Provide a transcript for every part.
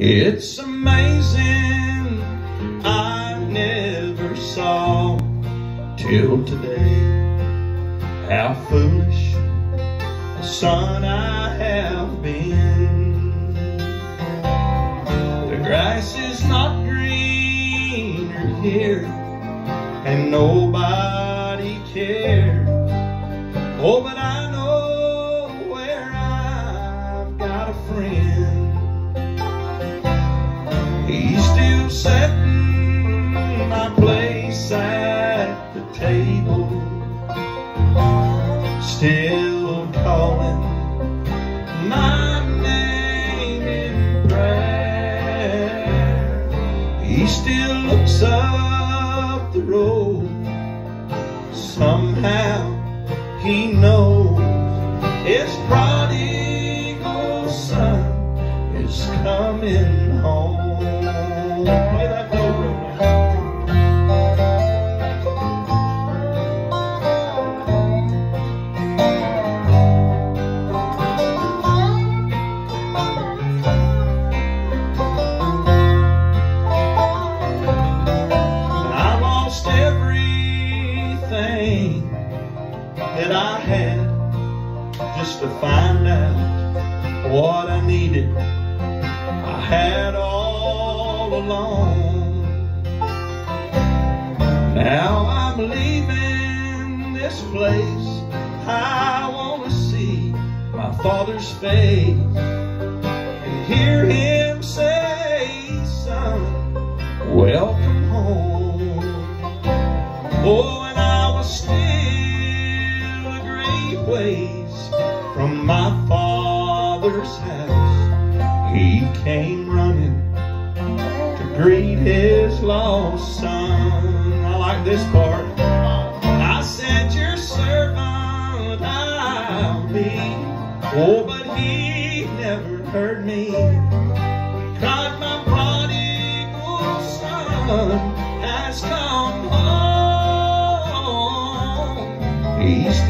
It's amazing I never saw till today how foolish a son I have been. The grass is not greener here and nobody cares. Oh, but I table, still calling my name in prayer. He still looks up the road. Somehow he knows his prodigal son is coming home. Just to find out what I needed. I had all along. Now I'm leaving this place. I want to see my father's face and hear him say, son, welcome home. Oh, and I was from my father's house. He came running to greet his lost son. I like this part. I said, Your servant I'll be. Oh, but he never heard me. Cried my prodigal son has come home. He's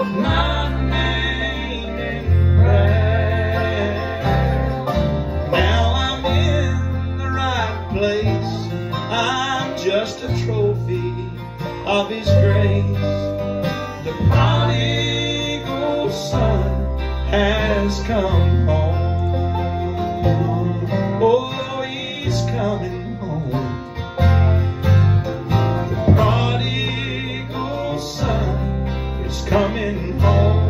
my name. Now I'm in the right place. I'm just a trophy of his grace. The prodigal son has come home. Oh, he's coming is coming home.